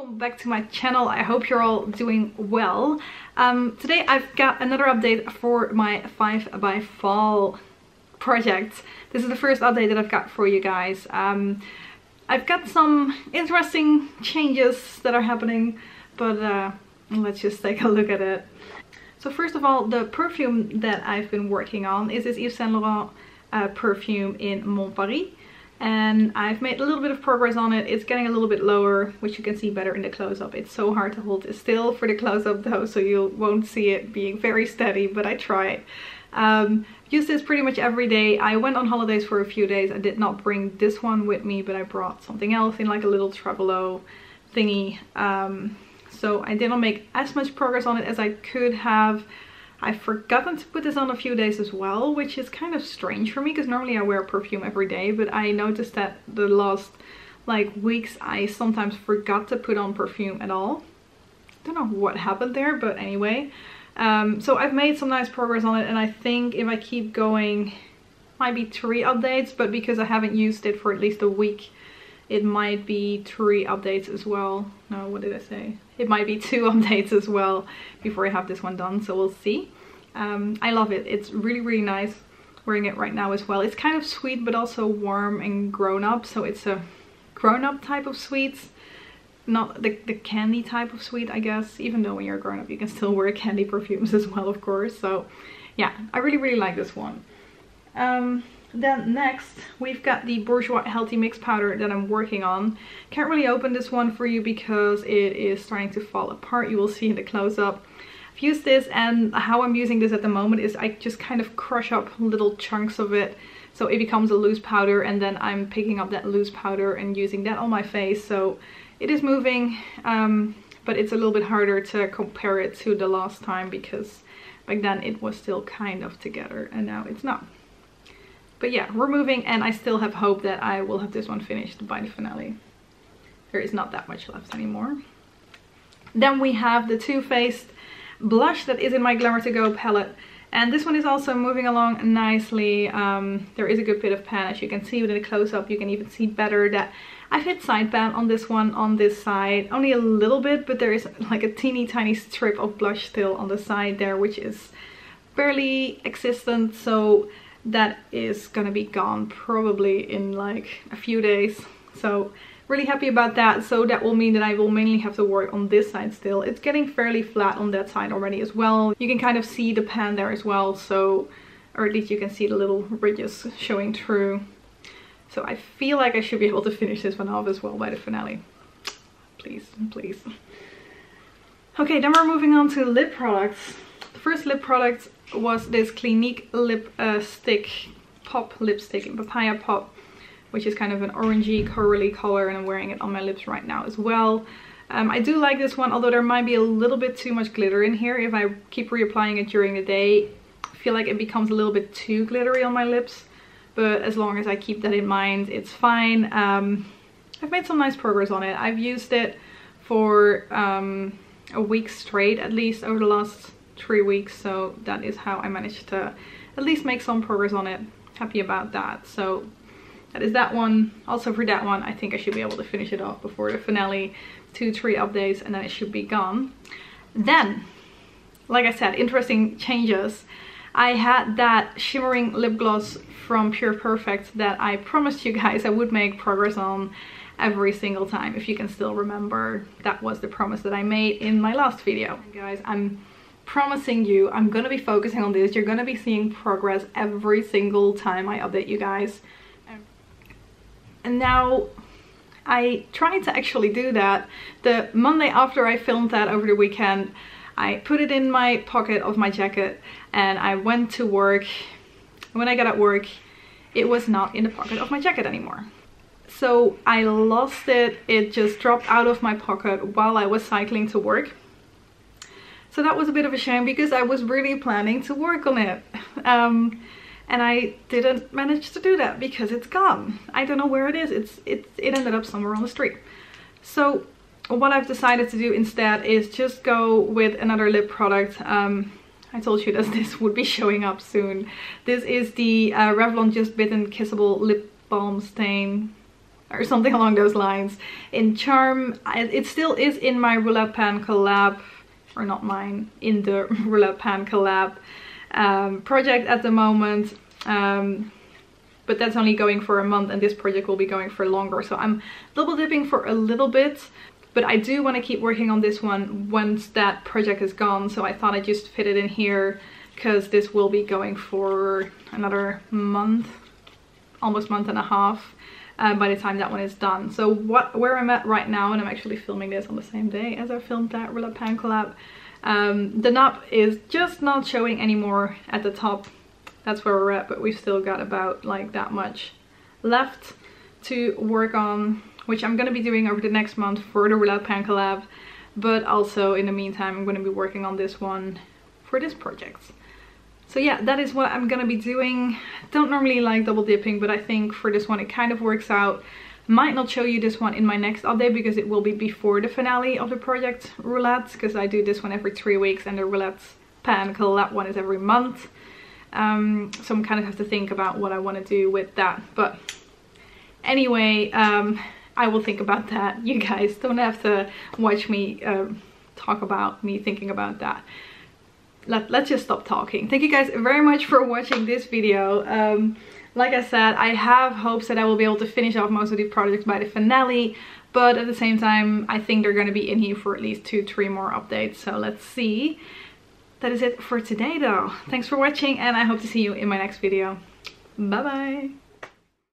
welcome back to my channel. I hope you're all doing well. Um, today I've got another update for my 5 by fall project. This is the first update that I've got for you guys. Um, I've got some interesting changes that are happening, but uh, let's just take a look at it. So first of all, the perfume that I've been working on is this Yves Saint Laurent uh, perfume in Mon Paris and I've made a little bit of progress on it. It's getting a little bit lower, which you can see better in the close-up. It's so hard to hold still for the close-up though, so you won't see it being very steady, but I tried. Um, use this pretty much every day. I went on holidays for a few days. I did not bring this one with me, but I brought something else in like a little Travalo thingy. Um, so I did not make as much progress on it as I could have. I've forgotten to put this on a few days as well, which is kind of strange for me because normally I wear perfume every day, but I noticed that the last like weeks I sometimes forgot to put on perfume at all. Don't know what happened there, but anyway. Um, so I've made some nice progress on it and I think if I keep going, might be three updates, but because I haven't used it for at least a week, it might be three updates as well. No, what did I say? It might be two updates as well before I have this one done, so we'll see. Um, I love it. It's really, really nice wearing it right now as well. It's kind of sweet, but also warm and grown up. So it's a grown up type of sweets, not the, the candy type of sweet, I guess. Even though when you're grown up, you can still wear candy perfumes as well, of course. So yeah, I really, really like this one. Um, then next, we've got the Bourjois Healthy Mix Powder that I'm working on. Can't really open this one for you because it is starting to fall apart. You will see in the close-up. I've used this and how I'm using this at the moment is I just kind of crush up little chunks of it so it becomes a loose powder and then I'm picking up that loose powder and using that on my face. So it is moving, um, but it's a little bit harder to compare it to the last time because back then it was still kind of together and now it's not. But yeah, we're moving and I still have hope that I will have this one finished by the finale. There is not that much left anymore. Then we have the Too Faced blush that is in my Glamour To Go palette. And this one is also moving along nicely. Um, there is a good bit of pan as you can see within the close-up. You can even see better that I've hit side pan on this one on this side. Only a little bit, but there is like a teeny tiny strip of blush still on the side there, which is barely existent. So that is gonna be gone probably in like a few days. So really happy about that. So that will mean that I will mainly have to work on this side still. It's getting fairly flat on that side already as well. You can kind of see the pan there as well. So or at least you can see the little ridges showing through. So I feel like I should be able to finish this one off as well by the finale. Please please. Okay then we're moving on to lip products first lip product was this Clinique lip uh, stick pop lipstick in papaya pop which is kind of an orangey corally color and I'm wearing it on my lips right now as well. Um, I do like this one although there might be a little bit too much glitter in here. If I keep reapplying it during the day I feel like it becomes a little bit too glittery on my lips. But as long as I keep that in mind it's fine. Um, I've made some nice progress on it. I've used it for um, a week straight at least over the last three weeks so that is how I managed to at least make some progress on it. Happy about that. So that is that one. Also for that one I think I should be able to finish it off before the finale. Two three updates and then it should be gone. Then like I said interesting changes. I had that shimmering lip gloss from Pure Perfect that I promised you guys I would make progress on every single time if you can still remember. That was the promise that I made in my last video. Guys I'm promising you I'm gonna be focusing on this. You're gonna be seeing progress every single time I update you guys. And now I tried to actually do that. The Monday after I filmed that over the weekend, I put it in my pocket of my jacket and I went to work. When I got at work, it was not in the pocket of my jacket anymore. So I lost it. It just dropped out of my pocket while I was cycling to work. So that was a bit of a shame because I was really planning to work on it. Um, and I didn't manage to do that because it's gone. I don't know where it is. It's, it, it ended up somewhere on the street. So what I've decided to do instead is just go with another lip product. Um, I told you that this would be showing up soon. This is the uh, Revlon Just Bitten Kissable Lip Balm Stain or something along those lines. In Charm, it still is in my roulette pan collab, or not mine, in the roulette pan collab um, project at the moment. Um, but that's only going for a month and this project will be going for longer. So I'm double dipping for a little bit, but I do want to keep working on this one once that project is gone. So I thought I'd just fit it in here because this will be going for another month, almost month and a half. Uh, by the time that one is done. So what where I'm at right now, and I'm actually filming this on the same day as I filmed that Roulette Pan collab, um, the knob is just not showing anymore at the top that's where we're at but we've still got about like that much left to work on which I'm going to be doing over the next month for the Roulette Pan collab but also in the meantime I'm going to be working on this one for this project. So yeah, that is what I'm to be doing. Don't normally like double dipping, but I think for this one it kind of works out. Might not show you this one in my next update because it will be before the finale of the project roulette because I do this one every three weeks and the roulette pan collab one is every month. Um, so I'm kind of have to think about what I want to do with that. But anyway, um, I will think about that. You guys don't have to watch me um, talk about me thinking about that. Let, let's just stop talking. Thank you guys very much for watching this video. Um, like I said, I have hopes that I will be able to finish off most of these projects by the finale. But at the same time, I think they're going to be in here for at least two, three more updates. So let's see that is it for today though. Thanks for watching and I hope to see you in my next video. Bye bye!